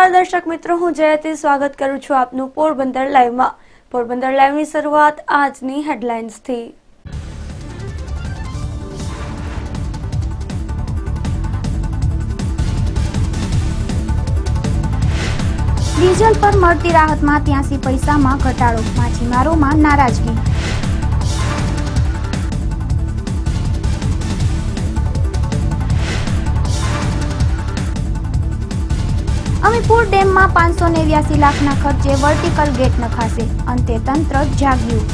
નમસ્કાર દર્શક મિત્રો, હું જયતી સ્વાગત કરું છું આપનું પોરબંદર લાઈવમાં. પોરબંદર લાઈવની શરૂઆત આજની હેડલાઇન્સથી. ડીઝલ પર મળતી રાહતમાં ત્યાંસી પૈસામાં ઘટાડો, માછીમારોમાં નારાજગી. અમીપુર ડેમમાં પાંચસો નેવ્યાસી લાખના ખર્ચે વર્ટિકલ ગેટ નખાશે. અંતે તંત્ર જાગ્યું.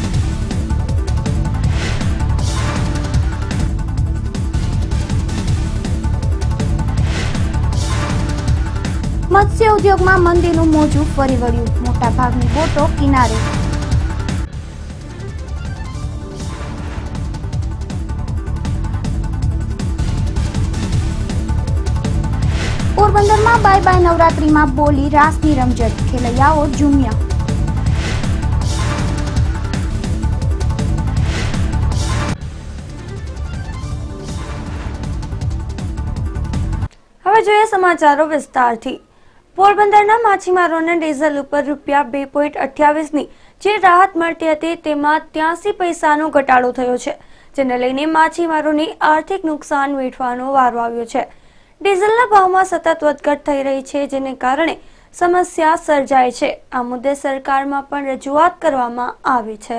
મત્સ્ય ઉદ્યોગમાં મંદીનું મોજું ફરી વળ્યું. મોટાભાગની બોટો કિનારે. પોરબંદરમાં બાય બાય નવરાત્રીમાં બોલી રાસની રમઝટ, ખેલૈયાઓ ઝૂમ્યા. હવે જોઈએ સમાચારો વિસ્તારથી. પોરબંદરના માછીમારોને ડીઝલ ઉપર રૂપિયા બે પોઈન્ટ અઠ્યાવીસની જે રાહત મળતી હતી તેમાં ત્યાંસી પૈસાનો ઘટાડો થયો છે, જેને લઈને માછીમારોની આર્થિક નુકસાન વેઠવાનો વારો આવ્યો છે. ડીઝલના ભાવમાં સતત વધઘટ થઈ રહી છે, જેને કારણે સમસ્યા સર્જાય છે. આ મુદ્દે સરકારમાં પણ રજૂઆત કરવામાં આવી છે.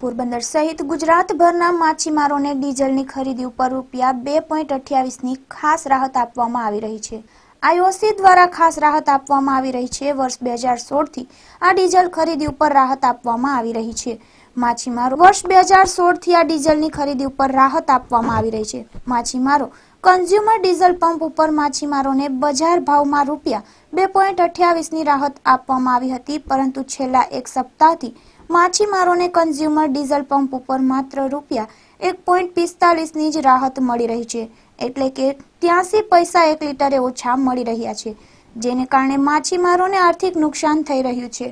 પોરબંદર સહિત ગુજરાતભરના માછીમારોને ડીઝલની ખરીદી ઉપર રૂપિયા બે પોઈન્ટ અઠ્યાવીસની ખાસ રાહત આપવામાં આવી રહી છે. આઈઓસી દ્વારા ખાસ રાહત આપવામાં આવી રહી છે. વર્ષ બે હજાર સોળથી આ ડીઝલ ખરીદી ઉપર રાહત આપવામાં આવી રહી છે. માછીમારો વર્ષ બે હજાર સોળથી આ ડીઝલની ખરીદી ઉપર રાહત આપવામાં આવી રહી છે. માછીમારો કન્ઝ્યુમર ડીઝલ પંપ ઉપર માછીમારોને બજાર ભાવમાં રૂપિયા બે પોઈન્ટ અઠ્યાવીસની રાહત આપવામાં આવી હતી, પરંતુ છેલ્લા એક સપ્તાહથી માછીમારોને કન્ઝ્યુમર ડીઝલ પંપ ઉપર માત્ર રૂપિયા એક પોઈન્ટ પિસ્તાલીસની જ રાહત મળી રહી છે. એટલે કે ત્યાંસી પૈસા એક લીટરે ઓછા મળી રહ્યા છે, જેને કારણે માછીમારોને આર્થિક નુકસાન થઈ રહ્યું છે.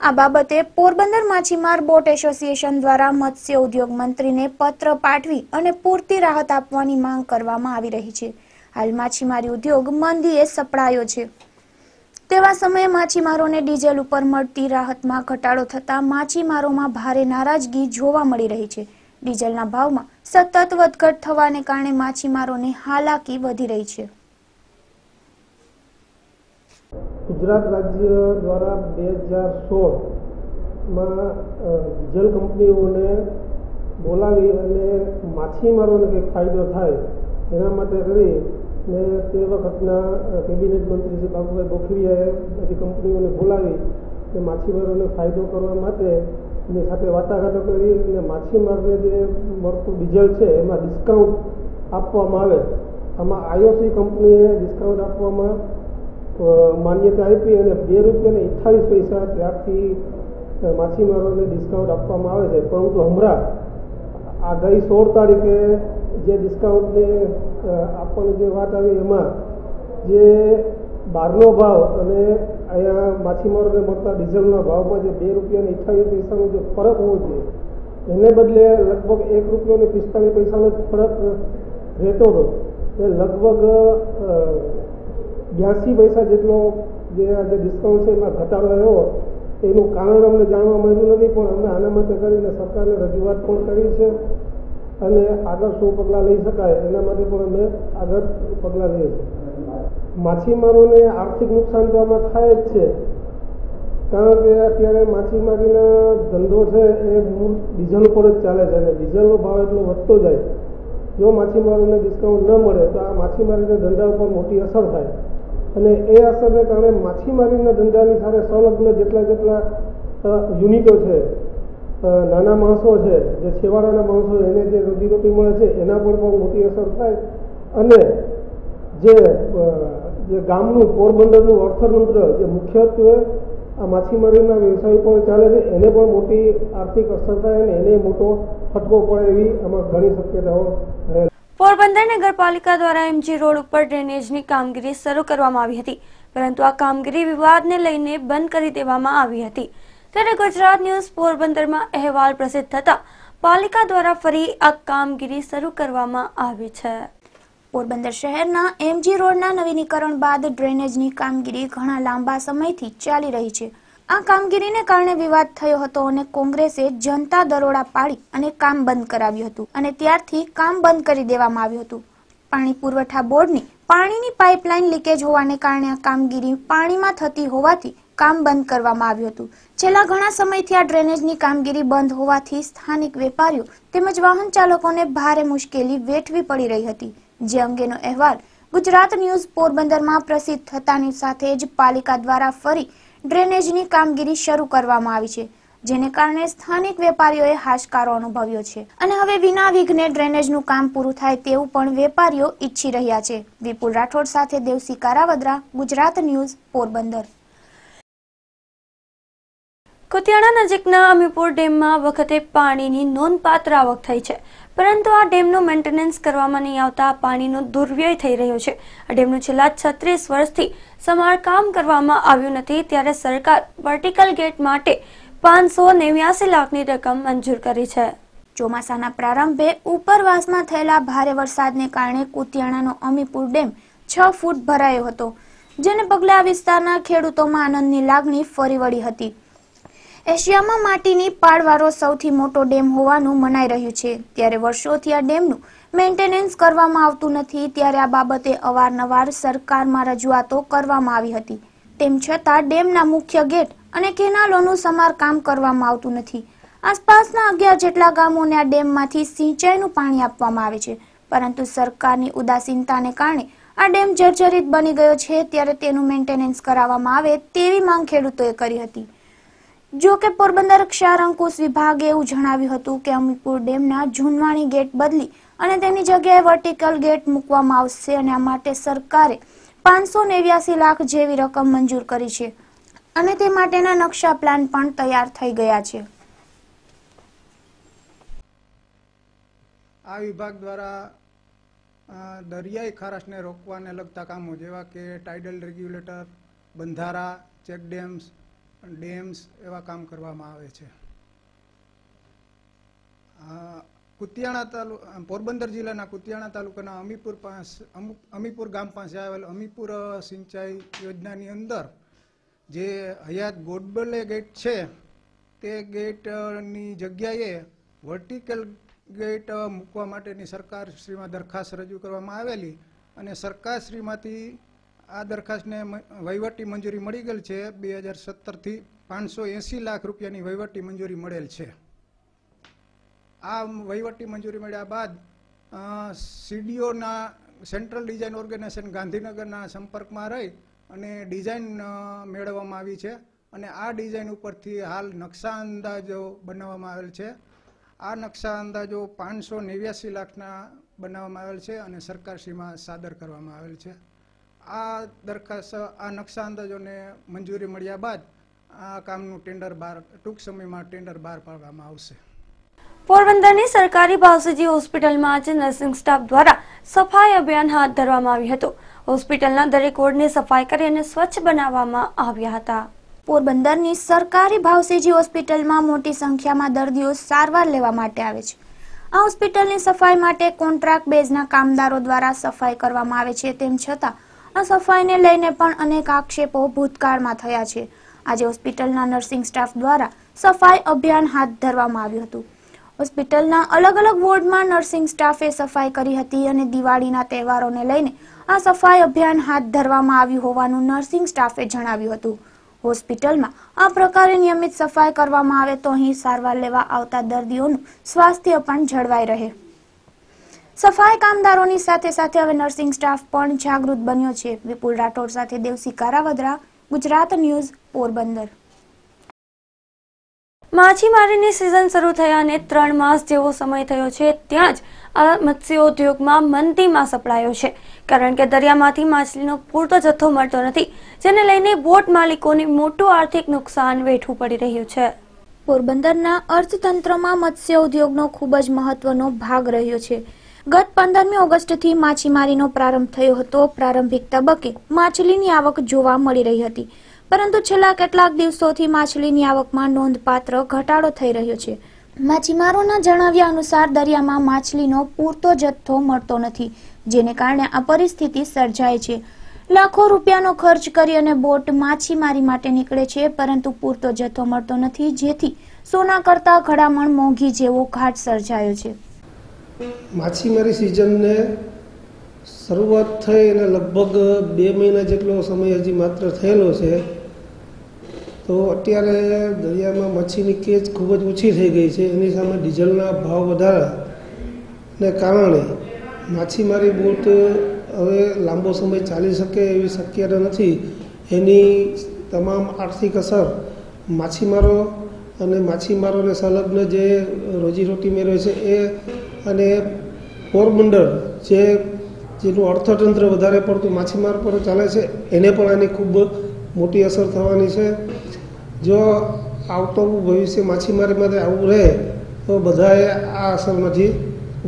આ બાબતે પોરબંદર માછીમાર બોટ એસોસિએશન દ્વારા મત્સ્ય ઉદ્યોગ મંત્રીને પત્ર પાઠવી અને પૂરતી રાહત આપવાની માંગ કરવામાં આવી રહી છે. હાલ માછીમારી ઉદ્યોગ મંદીએ સપડાયો છે. તેવા સમયે માછીમારોને ડીઝલ ઉપર મળતી રાહતમાં ઘટાડો થતાં માછીમારોમાં ભારે નારાજગી જોવા મળી રહી છે. ડીઝલના ભાવમાં સતત વધઘટ થવાને કારણે માછીમારોને હાલાકી વધી રહી છે. ગુજરાત રાજ્ય દ્વારા બે હજાર સોળમાં ડીઝલ કંપનીઓને બોલાવી અને માછીમારોને કંઈક ફાયદો થાય એના માટે કરી ને તે વખતના કેબિનેટ મંત્રી શ્રી બાબુભાઈ બોખરિયાએ બધી કંપનીઓને બોલાવી ને માછીમારોને ફાયદો કરવા માટે એની સાથે વાટાઘાટો કરી અને માછીમારને જે મળતું ડીઝલ છે એમાં ડિસ્કાઉન્ટ આપવામાં આવે. આમાં આઈઓસી કંપનીએ ડિસ્કાઉન્ટ આપવામાં માન્યતા આપી અને બે રૂપિયા ને અઠ્ઠાવીસ પૈસા ત્યારથી માછીમારોને ડિસ્કાઉન્ટ આપવામાં આવે છે. પરંતુ હમણાં, આ ગઈ સોળ તારીખે જે ડિસ્કાઉન્ટને આપવાની જે વાત આવી એમાં, જે બહારનો ભાવ અને અહીંયા માછીમારોને મળતા ડીઝલના ભાવમાં જે બે રૂપિયા ને અઠ્ઠાવીસ પૈસાનો જે ફરક હોવો જોઈએ એને બદલે લગભગ એક રૂપિયો ને પિસ્તાલીસ પૈસાનો જ ફરક રહેતો હતો. એ લગભગ બ્યાસી પૈસા જેટલો જે આ જે ડિસ્કાઉન્ટ છે એમાં ઘટાડો આવ્યો, એનું કારણ અમને જાણવા મળ્યું નથી, પણ અમે આના માટે કરીને સરકારને રજૂઆત પણ કરી છે અને આગળ શું પગલાં લઈ શકાય એના માટે પણ અમે આગળ પગલાં લઈએ છીએ. માછીમારોને આર્થિક નુકસાન તો આમાં થાય જ છે, કારણ કે અત્યારે માછીમારીના ધંધો છે એ મૂળ ડીઝલ ઉપર જ ચાલે છે અને ડીઝલનો ભાવ એટલો વધતો જાય. જો માછીમારોને ડિસ્કાઉન્ટ ન મળે તો આ માછીમારીના ધંધા ઉપર મોટી અસર થાય. અને એ અસરને કારણે માછીમારીના ધંધાની સાથે સંલગ્ન જેટલા જેટલા યુનિટો છે નાના માણસો છે, જે છેવાડાના માણસો એને જે રોજીરોટી મળે છે, એના પર પણ મોટી અસર થાય. અને જે જે ગામનું પોરબંદરનું અર્થતંત્ર જે મુખ્યત્વે આ માછીમારીના વ્યવસાય પર ચાલે છે, એને પણ મોટી આર્થિક અસર થાય અને એને મોટો ફટકો પડે એવી આમાં ઘણી શક્યતાઓ રહેલ પોરબંદર નગરપાલિકા દ્વારા એમજી રોડ ઉપર ડ્રેનેજની કામગીરી શરૂ કરવામાં આવી હતી, પરંતુ આ કામગીરી વિવાદને લઈને બંધ કરી દેવામાં આવી હતી. ત્યારે ગુજરાત ન્યૂઝ પોરબંદરમાં અહેવાલ પ્રસિદ્ધ થતા પાલિકા દ્વારા ફરી આ કામગીરી શરૂ કરવામાં આવી છે. પોરબંદર શહેરના એમજી રોડના નવીનીકરણ બાદ ડ્રેનેજની કામગીરી ઘણા લાંબા સમયથી ચાલી રહી છે. આ કામગીરીને કારણે વિવાદ થયો હતો અને કોંગ્રેસે જનતા દરોડા પાડી અને કામ બંધ કરાવ્યું હતું અને ત્યારથી કામ બંધ કરી દેવામાં આવ્યું હતું. પાણી પુરવઠા બોર્ડની પાણીની પાઇપલાઇન લીકેજ હોવાને કારણે આ કામગીરી પાણીમાં થતી હોવાથી કામ બંધ કરવામાં આવ્યું હતું. છેલ્લા ઘણા સમયથી આ ડ્રેનેજની કામગીરી બંધ હોવાથી સ્થાનિક વેપારીઓ તેમજ વાહન ચાલકોને ભારે મુશ્કેલી વેઠવી પડી રહી હતી. જે અંગેનો અહેવાલ ગુજરાત ન્યૂઝ પોરબંદરમાં પ્રસિદ્ધ થતાની સાથે જ પાલિકા દ્વારા ફરી ડ્રેનેજની કામગીરી શરૂ કરવામાં આવી છે, જેને કારણે સ્થાનિક વેપારીઓએ હાશકારો અનુભવ્યો છે. અને હવે વિના વિઘ્ને ડ્રેનેજનું કામ પૂરું થાય તેવું પણ વેપારીઓ ઈચ્છી રહ્યા છે. વિપુલ રાઠોડ સાથે દેવસી કારાવદ્રા, ગુજરાત ન્યૂઝ પોરબંદર. કુતિયાણા નજીકના અમીપુર ડેમમાં વખતે પાણીની નોંધપાત્ર આવક થઈ છે. પરંતુ આ ડેમનું મેન્ટેનન્સ કરવામાં નહીં આવતા પાણીનો દુર્વ્યય થઈ રહ્યો છે. આ ડેમનું છેલ્લા છત્રીસ વર્ષથી સમારકામ કરવામાં આવ્યું નથી. ત્યારે સરકાર વર્ટિકલ ગેટ માટે પાંચસો નેવ્યાસી લાખની રકમ મંજૂર કરી છે. ચોમાસાના પ્રારંભે ઉપરવાસમાં થયેલા ભારે વરસાદને કારણે કુતિયાણાનો અમીપુર ડેમ છ ફૂટ ભરાયો હતો, જેને પગલે આ વિસ્તારના ખેડૂતોમાં આનંદની લાગણી ફરી વળી હતી. એશિયામાં માટીની પાળવારો સૌથી મોટો ડેમ હોવાનું મનાઈ રહ્યું છે. ત્યારે વર્ષોથી આ ડેમનું મેન્ટેનન્સ કરવામાં આવતું નથી, ત્યારે આ બાબતે અવારનવાર સરકારમાં રજૂઆતો કરવામાં આવી હતી. તેમ છતાં ડેમના મુખ્ય ગેટ અને કેનાલોનું સમારકામ કરવામાં આવતું નથી. આસપાસના અગિયાર જેટલા ગામોને આ ડેમમાંથી સિંચાઈનું પાણી આપવામાં આવે છે. પરંતુ સરકારની ઉદાસીનતાને કારણે આ ડેમ જર્જરિત બની ગયો છે, ત્યારે તેનું મેન્ટેનન્સ કરાવવામાં આવે તેવી માંગ ખેડૂતોએ કરી હતી. જો કે પોરબંદર ક્ષાર અંકુશ વિભાગે એવું જણાવ્યું હતું કે અમીપુર ડેમના જૂનવાણી ગેટ બદલી અને તેની જગ્યાએ વર્ટિકલ ગેટ મૂકવામાં આવશે અને આ માટે સરકારે પાંચસો નેવ્યાસી લાખ જેવી રકમ મંજૂર કરી છે. અને તે માટેના નકશા પ્લાન પણ તૈયાર થઈ ગયા છે. આ વિભાગ દ્વારા દરિયાઈ ખારાશને રોકવાને લગતા કામો જેવા કે ટાઇડલ રેગ્યુલેટર બંધારા ચેક ડેમ્સ એવા કામ કરવામાં આવે છે. કુતિયાણા તાલુ પોરબંદર જિલ્લાના કુતિયાણા તાલુકાના અમીપુર પાસે અમુ- અમીપુર ગામ પાસે આવેલ અમીપુર સિંચાઈ યોજનાની અંદર જે હયાત ગોડબલે ગેટ છે, તે ગેટની જગ્યાએ વર્ટિકલ ગેટ મૂકવા માટેની સરકારશ્રીમાં દરખાસ્ત રજૂ કરવામાં આવેલી અને સરકારશ્રીમાંથી આ દરખાસ્તને વહીવટી મંજૂરી મળી ગયેલ છે. બે હજાર સત્તરથી પાંચસો એંસી લાખ રૂપિયાની વહીવટી મંજૂરી મળેલ છે. આ વહીવટી મંજૂરી મળ્યા બાદ સીડીઓના સેન્ટ્રલ ડિઝાઇન ઓર્ગેનાઇઝેશન ગાંધીનગરના સંપર્કમાં રહી અને ડિઝાઇન મેળવવામાં આવી છે અને આ ડિઝાઇન ઉપરથી હાલ નકશા અંદાજો બનાવવામાં આવેલ છે. આ નકશા અંદાજો પાંચસો નેવ્યાસી લાખના બનાવવામાં આવેલ છે અને સરકારશ્રીમાં સાદર કરવામાં આવેલ છે. આ દરખાસ્ત આ નકશા અંદાજોને મંજૂરી મળ્યા બાદ આ કામનું ટેન્ડર બહાર ટૂંક સમયમાં ટેન્ડર બહાર પાડવામાં આવશે. પોરબંદરની સરકારી ભાવસજી હોસ્પિટલમાં આજે નર્સિંગ સ્ટાફ દ્વારા સફાઈ અભિયાન હાથ ધરવામાં આવ્યું હતું. હોસ્પિટલના દરેક વોર્ડને સફાઈ કરી અને સ્વચ્છ બનાવવામાં આવ્યા હતા. પોરબંદરની સરકારી ભાવસેજી હોસ્પિટલમાં મોટી સંખ્યામાં દર્દીઓ સારવાર લેવા માટે આવે છે. આ હોસ્પિટલની સફાઈ માટે કોન્ટ્રાક્ટ બેઝના કામદારો દ્વારા સફાઈ કરવામાં આવે છે તેમ છતાં આ સફાઈને લઈને પણ અનેક આક્ષેપો ભૂતકાળમાં થયા છે. આજે હોસ્પિટલના નર્સિંગ સ્ટાફ દ્વારા સફાઈ અભિયાન હાથ ધરવામાં આવ્યું હતું. હોસ્પિટલના અલગ અલગ વોર્ડમાં નર્સિંગ સ્ટાફે સફાઈ કરી હતી અને દિવાળીના તહેવારોને લઈને આ સફાઈ અભિયાન હાથ ધરવામાં આવ્યું હોવાનું નર્સિંગ સ્ટાફે જણાવ્યું હતું. હોસ્પિટલમાં આ પ્રકારે નિયમિત સફાઈ કરવામાં આવે તો અહીં સારવાર લેવા આવતા દર્દીઓનું સ્વાસ્થ્ય પણ જળવાઈ રહે. સફાઈ કામદારોની સાથે સાથે હવે નર્સિંગ સ્ટાફ પણ જાગૃત બન્યો છે. વિપુલ રાઠોડ સાથે દેવસી કારાવદરા ગુજરાત ન્યૂઝ પોરબંદર. માછીમારીની સિઝન શરૂ થયા અને ત્રણ માસ જેવો સમય થયો છે. ત્યાં જ આ મત્સ્યોદ્યોગમાં મંદીમાં સપડાયો છે. કારણ કે દરિયામાંથી માછલીનો પૂરતો જથ્થો મળતો નથી જેને લઈને બોટ માલિકોને મોટું આર્થિક નુકસાન વેઠવું પડી રહ્યું છે. પોરબંદરના અર્થતંત્રમાં મત્સ્ય ઉદ્યોગનો ખૂબ જ મહત્વનો ભાગ રહ્યો છે. ગત પંદરમી ઓગસ્ટથી માછીમારીનો પ્રારંભ થયો હતો. પ્રારંભિક તબક્કે માછલીની આવક જોવા મળી રહી હતી. પરંતુ છેલ્લા કેટલાક દિવસોથી માછલીની આવકમાં નોંધપાત્ર ઘટાડો થઈ રહ્યો છે. માછીમારોના જણાવ્યા અનુસાર, દરિયામાં માછલીનો પૂરતો જથ્થો મળતો નથી, જેને કારણે આ પરિસ્થિતિ સર્જાય છે. લાખો રૂપિયાનો ખર્ચ કરી અને બોટ માછીમારી માટે નીકળે છે, પરંતુ પૂરતો જથ્થો મળતો નથી, જેથી સોના કરતા ઘડામણ મોંઘી જેવો ઘાટ સર્જાયો છે. માછીમારી સિઝનને શરૂઆત થઈ અને લગભગ બે મહિના જેટલો સમય હજી માત્ર થયેલો છે, તો અત્યારે દરિયામાં મચ્છીની કેચ ખૂબ જ ઓછી થઈ ગઈ છે. એની સામે ડીઝલના ભાવ વધારાને કારણે માછીમારી બોટ હવે લાંબો સમય ચાલી શકે એવી શક્યતા નથી. એની તમામ આર્થિક અસર માછીમારો અને માછીમારોને સંલગ્ન જે રોજીરોટી મેળવે છે, એ અને પોરબંદર જે જેનું અર્થતંત્ર વધારે પડતું માછીમાર પર ચાલે છે, એને પણ આની ખૂબ મોટી અસર થવાની છે. જો આવતું ભવિષ્ય માછીમારી માટે આવું રહે, તો બધાએ આ અસરમાંથી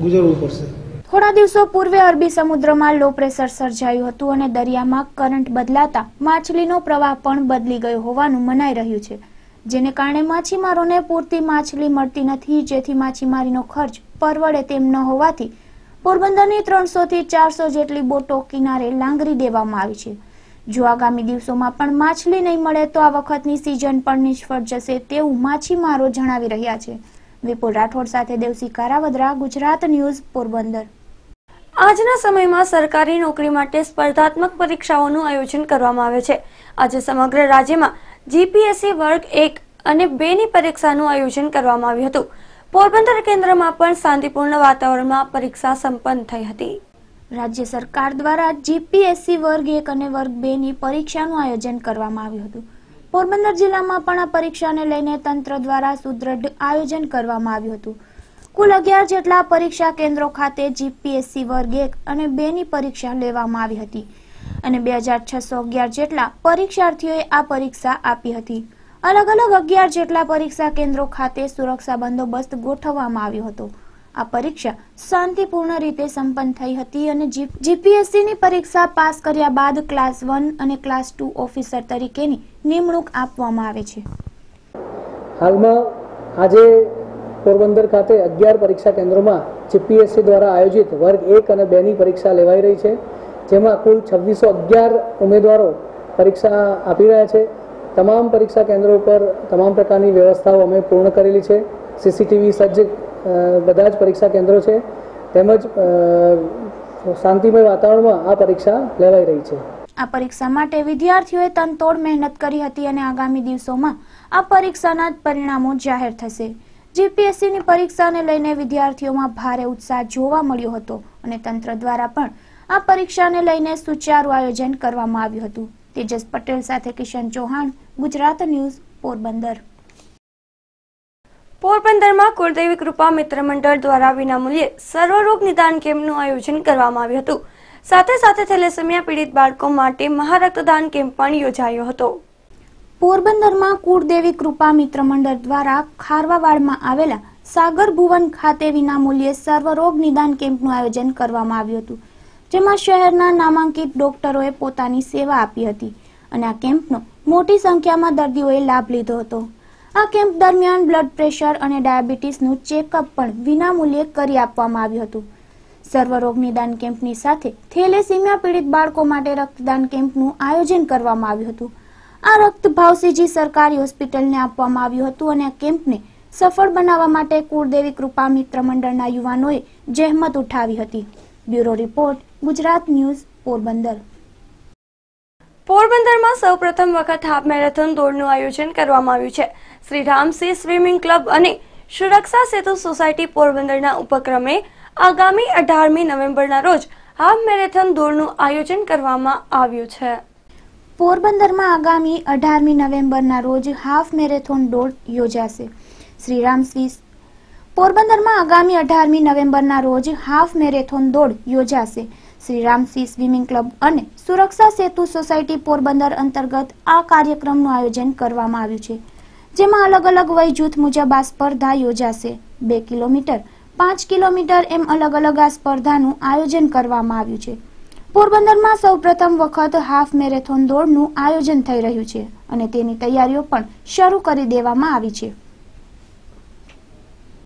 ગુજરવું પડશે. થોડા દિવસો પૂર્વે અરબી સમુદ્રમાં લો પ્રેશર સર્જાયું હતું અને દરિયામાં કરંટ બદલાતા માછલીનો પ્રવાહ પણ બદલી ગયો હોવાનું મનાઈ રહ્યું છે. જેને કારણે માછીમારોને પૂરતી માછલી મળતી નથી, જેથી માછીમારીનો ખર્ચ પરવડે તેમ ન હોવાથી પોરબંદરની ત્રણસો થી ચારસો જેટલી બોટો કિનારે લાંગરી દેવામાં આવી છે. જો આગામી દિવસોમાં પણ માછલી નહીં મળે, તો આ વખતની સિઝન પણ નિષ્ફળ જશે તેવું માછીમારો જણાવી રહ્યા છે. વિપુલ રાઠોડ સાથે દેવસી કારાવદરા, ગુજરાત ન્યૂઝ, પોરબંદર. આજના સમયમાં સરકારી નોકરી માટે સ્પર્ધાત્મક પરીક્ષાઓનું આયોજન કરવામાં આવે છે. આજે સમગ્ર રાજ્યમાં જીપીએસસી વર્ગ એક અને બે ની પરીક્ષાનું આયોજન કરવામાં આવ્યું હતું. પોરબંદર કેન્દ્રમાં પણ શાંતિપૂર્ણ વાતાવરણમાં પરીક્ષા સંપન્ન થઈ હતી. રાજ્ય સરકાર દ્વારા જીપીએસસી વર્ગ એક અને વર્ગ બે ની પરીક્ષાનું આયોજન કરવામાં આવ્યું હતું. પોરબંદર જિલ્લામાં પણ આ પરીક્ષાને લઈને તંત્ર દ્વારા સુદ્રઢ આયોજન કરવામાં આવ્યું હતું. કુલ અગિયાર જેટલા પરીક્ષા કેન્દ્રો ખાતે જીપીએસસી વર્ગ એક અને બે ની પરીક્ષા લેવામાં આવી હતી. અને બે હજાર છસો અગિયાર જેટલા પરીક્ષાર્થીઓએ આ પરીક્ષા આપી હતી. અલગ અલગ અગિયાર જેટલા પરીક્ષા કેન્દ્રો ખાતે સુરક્ષા બંદોબસ્ત ગોઠવવામાં આવ્યો હતો. આ પરીક્ષા શાંતિપૂર્ણ રીતે સંપન્ન થઈ હતી અને જીપીએસસીની પરીક્ષા પાસ કર્યા બાદ ક્લાસ વન અને ક્લાસ ટુ ઓફિસર તરીકેની નિમણૂક આપવામાં આવે છે. હાલમાં આજે પોરબંદર ખાતે અગિયાર પરીક્ષા કેન્દ્રોમાં જીપીએસસી દ્વારા આયોજિત વર્ગ એક અને બેની પરીક્ષા લેવાઈ રહી છે. જેમાં કુલ છવ્વીસો અગિયાર ઉમેદવારો પરીક્ષા આપી રહ્યા છે. તમામ પરીક્ષા કેન્દ્રો પર તમામ પ્રકારની વ્યવસ્થાઓ અમે પૂર્ણ કરેલી છે. સીસીટીવી સજ્જ બધા જ પરીક્ષા કેન્દ્રો છે. તેમજ શાંતિમય વાતાવરણમાં આ પરીક્ષા લેવાઈ રહી છે. આ પરીક્ષા માટે વિદ્યાર્થીઓએ તનતોડ મહેનત કરી હતી અને આગામી દિવસોમાં આ પરીક્ષાના પરિણામો જાહેર થશે. જીપીએસસીની પરીક્ષાને લઈને વિદ્યાર્થીઓમાં ભારે ઉત્સાહ જોવા મળ્યો હતો અને તંત્ર દ્વારા પણ આ પરીક્ષાને લઈને સુચારું આયોજન કરવામાં આવ્યું હતું. તેજસ પટેલ સાથે કિશન ચૌહાણ ગુજરાત ન્યૂઝ પોરબંદર. પોરબંદરમાં કુળદેવી કૃપા મિત્ર મંડળ દ્વારા વિનામૂલ્યે સર્વરોગ નિદાન કેમ્પનું આયોજન કરવામાં આવ્યું હતું. સાથે સાથે થેલેસેમિયા પીડિત બાળકો માટે મહારક્તદાન કેમ્પ પણ યોજાયો હતો. પોરબંદરમાં કુળદેવી કૃપા મિત્ર મંડળ દ્વારા ખારવાવાડમાં આવેલા સાગર ભુવન ખાતે વિનામૂલ્યે સર્વરોગ નિદાન કેમ્પનું આયોજન કરવામાં આવ્યું હતું. જેમાં શહેરના નામાંકિત ડોક્ટરોએ પોતાની સેવા આપી હતી અને આ કેમ્પનો મોટી સંખ્યામાં દર્દીઓએ લાભ લીધો હતો. આ કેમ્પ દરમિયાન બ્લડ પ્રેશર અને ડાયાબિટીસનું ચેકઅપ પણ વિનામૂલ્યે કરી આપવામાં આવ્યું હતું. સર્વરોગ નિદાન કેમ્પની સાથે થેલેસીમિયા પીડિત બાળકો માટે રક્તદાન કેમ્પનું આયોજન કરવામાં આવ્યું હતું. આ રક્ત ભાવસીજી સરકારી હોસ્પિટલને આપવામાં આવ્યું હતું અને આ કેમ્પને સફળ બનાવવા માટે કુળદેવી કૃપા મિત્ર મંડળના યુવાનોએ જહેમત ઉઠાવી હતી. Bureau report Gujarat news Porbandar. પોરબંદરમાં સૌપ્રથમ વખત હાફ મેરેથોન દોડનું આયોજન કરવામાં આવ્યું છે. શ્રી રામસિંહ સ્વિમિંગ ક્લબ અને સુરક્ષા સેતુ સોસાયટી પોરબંદરના ઉપક્રમે આગામી અઢારમી નવેમ્બરના રોજ હાફ મેરેથોન દોડનું આયોજન કરવામાં આવ્યું છે. પોરબંદરમાં આગામી અઢારમી નવેમ્બરના રોજ હાફ મેરેથોન દોડ યોજાશે. શ્રીરામ રામસિંહ પોરબંદરમાં આગામી અઢારમી નવેમ્બરના રોજ હાફ મેરેથોન દોડ યોજાશે. શ્રીરામસિંહ સ્વિમિંગ ક્લબ અને સુરક્ષા સેતુ સોસાયટી પોરબંદર અંતર્ગત આ કાર્યક્રમનું આયોજન કરવામાં આવ્યું છે, જેમાં અલગ અલગ વય જૂથ મુજબ આ સ્પર્ધા યોજાશે. બે કિલોમીટર, પાંચ કિલોમીટર એમ અલગ અલગ આ સ્પર્ધાનું આયોજન કરવામાં આવ્યું છે. પોરબંદરમાં સૌપ્રથમ વખત હાફ મેરેથોન દોડનું આયોજન થઈ રહ્યું છે અને તેની તૈયારીઓ પણ શરૂ કરી દેવામાં આવી છે.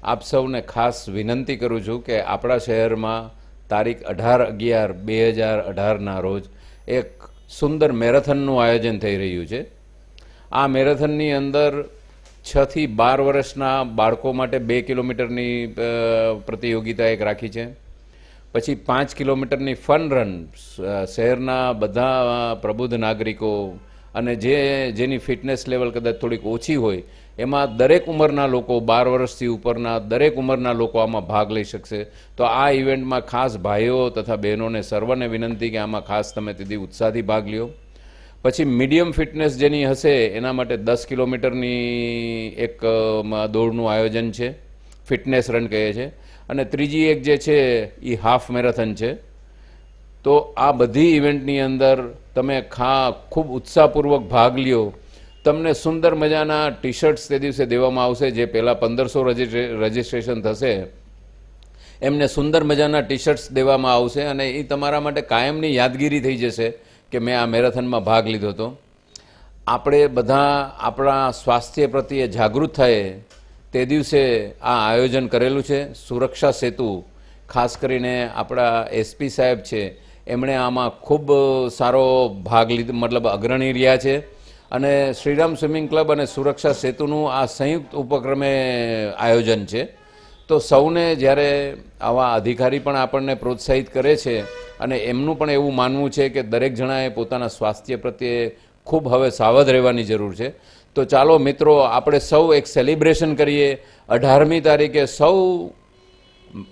આપ સૌને ખાસ વિનંતી કરું છું કે આપણા શહેરમાં તારીખ અઢાર અગિયાર બે હજાર અઢારના રોજ એક સુંદર મેરેથોનનું આયોજન થઈ રહ્યું છે. આ મેરેથોનની અંદર છથી બાર વર્ષના બાળકો માટે બે કિલોમીટરની પ્રતિયોગિતા એક રાખી છે. પછી પાંચ કિલોમીટરની ફન રન શહેરના બધા પ્રબુદ્ધ નાગરિકો અને જે જેની ફિટનેસ લેવલ કદાચ થોડીક ઓછી હોય, એમાં દરેક ઉંમરના લોકો બાર વર્ષથી ઉપરના દરેક ઉંમરના લોકો આમાં ભાગ લઈ શકશે. તો આ ઇવેન્ટમાં ખાસ ભાઈઓ તથા બહેનોને સર્વને વિનંતી કે આમાં ખાસ તમે તેથી ઉત્સાહથી ભાગ લ્યો. પછી મીડિયમ ફિટનેસ જેની હશે, એના માટે દસ કિલોમીટરની એક દોડનું આયોજન છે. ફિટનેસ રન કહે છે. અને ત્રીજી એક જે છે એ હાફ મેરેથોન છે. તો આ બધી ઇવેન્ટની અંદર તમે ખા, ખૂબ ઉત્સાહપૂર્વક ભાગ લ્યો. તમને સુંદર મજાના ટી શર્ટ્સ તે દિવસે દેવામાં આવશે, જે પહેલાં પંદરસો રજિસ્ટ્રેશન થશે. એમને સુંદર મજાના ટી શર્ટ્સ દેવામાં આવશે અને એ તમારા માટે કાયમની યાદગીરી થઈ જશે કે મેં આ મેરેથોનમાં ભાગ લીધો હતો. આપણે બધા આપણા સ્વાસ્થ્ય પ્રત્યે જાગૃત થાય. તે દિવસે આ આયોજન કરેલું છે. સુરક્ષા સેતુ, ખાસ કરીને આપણા એસપી સાહેબ છે. એમણે આમાં ખૂબ સારો ભાગ લીધો, મતલબ અગ્રણી રહ્યા છે. અને શ્રીરામ સ્વિમિંગ ક્લબ અને સુરક્ષા સેતુનું આ સંયુક્ત ઉપક્રમે આયોજન છે. તો સૌને જ્યારે આવા અધિકારી પણ આપણને પ્રોત્સાહિત કરે છે અને એમનું પણ એવું માનવું છે કે દરેક જણાએ પોતાના સ્વાસ્થ્ય પ્રત્યે ખૂબ હવે સાવધ રહેવાની જરૂર છે. તો ચાલો મિત્રો, આપણે સૌ એક સેલિબ્રેશન કરીએ. અઢારમી તારીખે સૌ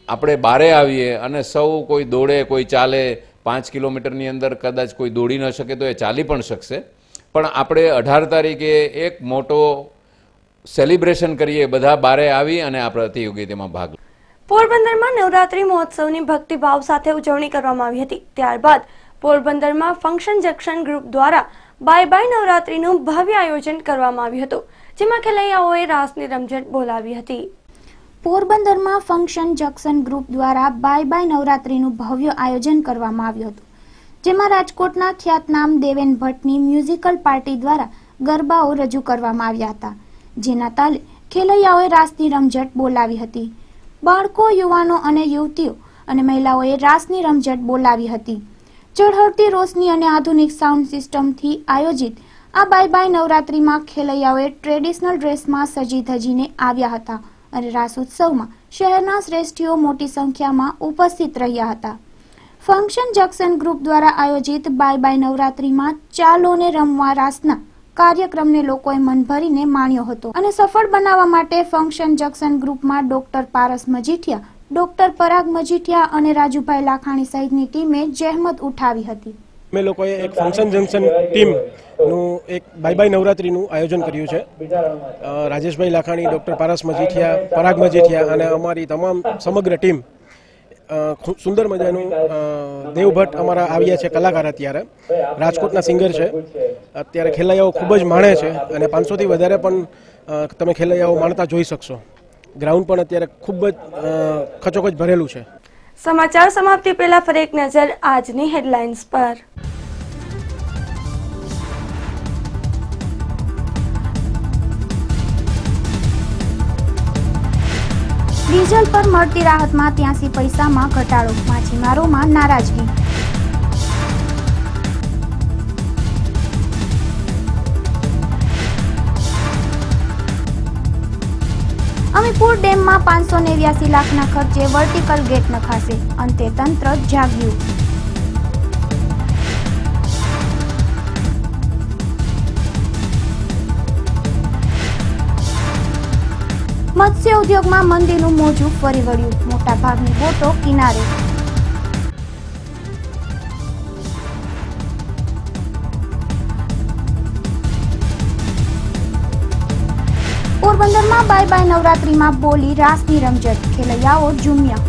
આપણે બારે આવીએ અને સૌ કોઈ દોડે, કોઈ ચાલે પાંચ કિલોમીટરની અંદર કદાચ કોઈ દોડી ન શકે તો એ ચાલી પણ શકશે. પણ આપણે અઢાર તારીખે એક મોટો સેલિબ્રેશન કરીએ, બધા બારે આવી અને આ પ્રતિયોગિતામાં ભાગ. પોરબંદરમાં નવરાત્રી મહોત્સવની ભક્તિભાવ સાથે ઉજવણી કરવામાં આવી હતી. ત્યારબાદ પોરબંદરમાં ફંક્શન જંકશન ગ્રુપ દ્વારા બાય બાય નવરાત્રીનું ભવ્ય આયોજન કરવામાં આવ્યું હતું, જેમાં ખેલૈયાઓએ રાસની રમઝટ બોલાવી હતી. પોરબંદરમાં ફંક્શન જંકશન ગ્રુપ દ્વારા બાય બાય નવરાત્રીનું ભવ્ય આયોજન કરવામાં આવ્યું હતું, જેમાં રાજકોટના ખ્યાતનામ દેવેન ભટ્ટની મ્યુઝિકલ પાર્ટી દ્વારા ગરબાઓ રજૂ કરવામાં આવ્યા હતા, જેના તાલે ખેલૈયાઓએ રાસની રમઝટ બોલાવી હતી, બાળકો, યુવાનો અને યુવતીઓ અને મહિલાઓએ રાસની રમઝટ બોલાવી હતી. ચઢળતી રોશની અને આધુનિક સાઉન્ડ સિસ્ટમથી આયોજિત આ બાય બાય નવરાત્રીમાં ખેલૈયાઓએ ટ્રેડિશનલ ડ્રેસમાં સજી ધજીને આવ્યા હતા. અને રાસ ઉત્સવમાં શહેરના શ્રેષ્ઠીઓ મોટી સંખ્યામાં ઉપસ્થિત રહ્યા હતા. ફંક્શન જંકશન ગ્રુપ દ્વારા આયોજિત બાય બાય નવરાત્રીમાં ચાલોને રમવા રાસના કાર્યક્રમને લોકોએ મન ભરીને માણ્યો હતો અને સફળ બનાવવા માટે ફંક્શન જંકશન ગ્રુપમાં ડોક્ટર પારસ મજીઠિયા, ડોક્ટર પરાગ મજીઠિયા અને રાજુભાઈ લાખાણી સહિતની ટીમે જહેમત ઉઠાવી હતી. અમે લોકોએ એક ફંક્શન જંકશન ટીમનું એક બાય બાય નવરાત્રીનું આયોજન કર્યું છે. રાજેશભાઈ લાખાણી ડૉક્ટર પારસ મજીઠિયા, પરાગ મજીઠિયા અને અમારી તમામ સમગ્ર ટીમ સુંદર મજાનું દેવભટ્ટ અમારા આવ્યા છે કલાકાર અત્યારે. રાજકોટના સિંગર છે. અત્યારે ખેલૈયાઓ ખૂબ જ માણે છે અને પાંચસોથી વધારે પણ તમે ખેલૈયાઓ માણતા જોઈ શકશો. ગ્રાઉન્ડ પણ અત્યારે ખૂબ જ ખચોખચ ભરેલું છે. સમાચાર સમાપ્તિ પહેલા ફરી એક નજર આજની હેડલાઇન્સ પર. ડીઝલ પર મળતી રાહતમાં ત્યાંસી પૈસામાં ઘટાડો, માછીમારોમાં નારાજગી. અમીપુર ડેમમાં પાંચસો નેવ્યાસી લાખના ખર્ચે વર્ટિકલ ગેટ નખાશે. અંતે તંત્ર જાગ્યું. મત્સ્ય ઉદ્યોગમાં મંદીનું મોજું ફરી વળ્યું. મોટાભાગની બોટો કિનારે. પોરબંદરમાં બાય બાય નવરાત્રીમાં બોલી રાસની રમઝટ, ખેલૈયાઓ ઝૂમ્યા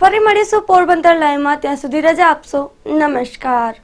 ફરી મળીશું પોરબંદર લાઈવમાં, ત્યાં સુધી રજા આપશો. નમસ્કાર.